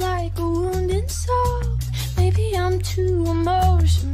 like a wounded soul. Maybe I'm too emotional.